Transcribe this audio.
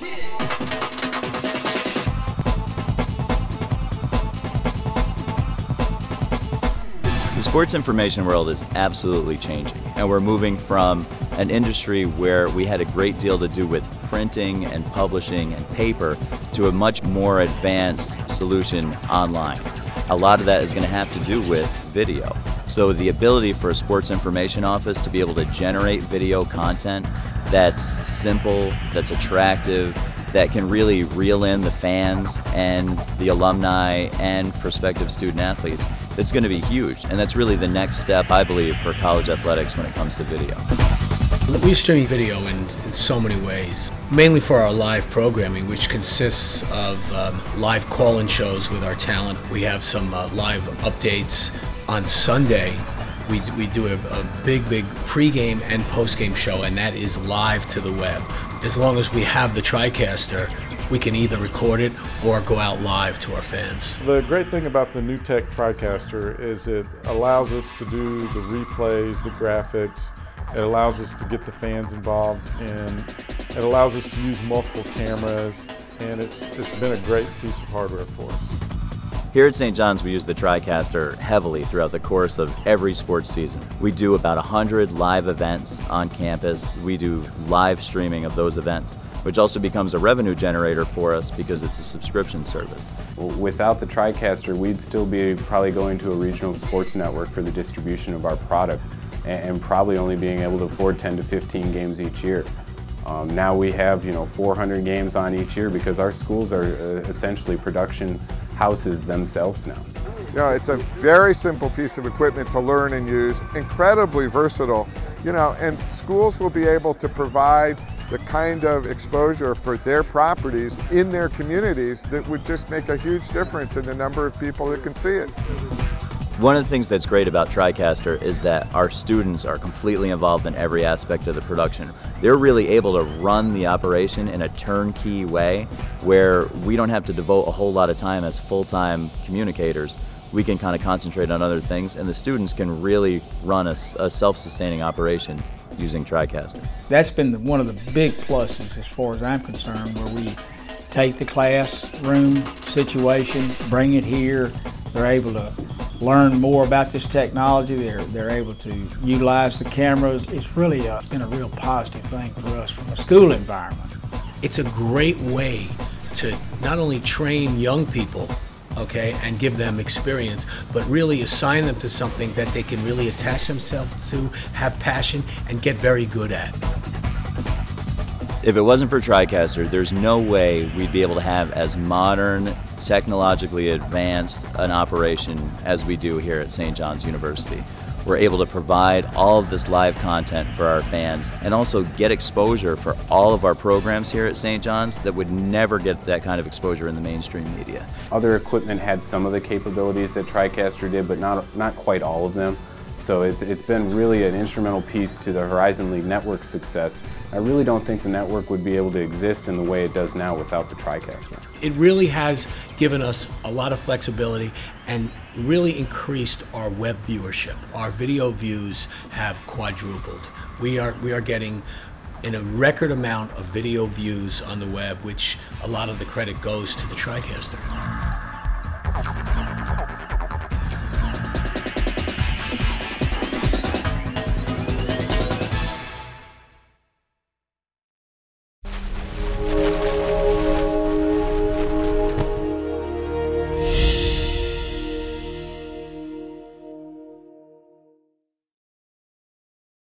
The sports information world is absolutely changing, and we're moving from an industry where we had a great deal to do with printing and publishing and paper to a much more advanced solution online. A lot of that is going to have to do with video. So, the ability for a sports information office to be able to generate video content that's simple, that's attractive, that can really reel in the fans and the alumni and prospective student athletes, that's going to be huge. And that's really the next step, I believe, for college athletics when it comes to video. We stream video in, in so many ways, mainly for our live programming, which consists of um, live call in shows with our talent. We have some uh, live updates on Sunday. We, we do a, a big, big pregame and postgame show, and that is live to the web. As long as we have the TriCaster, we can either record it or go out live to our fans. The great thing about the NewTek TriCaster is it allows us to do the replays, the graphics, it allows us to get the fans involved, and it allows us to use multiple cameras, and it's, it's been a great piece of hardware for us. Here at St. John's, we use the TriCaster heavily throughout the course of every sports season. We do about 100 live events on campus. We do live streaming of those events, which also becomes a revenue generator for us because it's a subscription service. Without the TriCaster, we'd still be probably going to a regional sports network for the distribution of our product and probably only being able to afford 10 to 15 games each year. Um, now we have, you know, 400 games on each year because our schools are uh, essentially production houses themselves now. You know, it's a very simple piece of equipment to learn and use, incredibly versatile, you know, and schools will be able to provide the kind of exposure for their properties in their communities that would just make a huge difference in the number of people that can see it. One of the things that's great about TriCaster is that our students are completely involved in every aspect of the production. They're really able to run the operation in a turnkey way where we don't have to devote a whole lot of time as full-time communicators. We can kind of concentrate on other things and the students can really run a, a self-sustaining operation using TriCaster. That's been one of the big pluses as far as I'm concerned where we take the classroom situation, bring it here, they're able to learn more about this technology. They're, they're able to utilize the cameras. It's really a, been a real positive thing for us from a school environment. It's a great way to not only train young people, okay, and give them experience, but really assign them to something that they can really attach themselves to, have passion, and get very good at. If it wasn't for TriCaster, there's no way we'd be able to have as modern, technologically advanced an operation as we do here at St. John's University. We're able to provide all of this live content for our fans and also get exposure for all of our programs here at St. John's that would never get that kind of exposure in the mainstream media. Other equipment had some of the capabilities that TriCaster did, but not, not quite all of them. So it's, it's been really an instrumental piece to the Horizon League network success. I really don't think the network would be able to exist in the way it does now without the TriCaster. It really has given us a lot of flexibility and really increased our web viewership. Our video views have quadrupled. We are, we are getting in a record amount of video views on the web, which a lot of the credit goes to the TriCaster.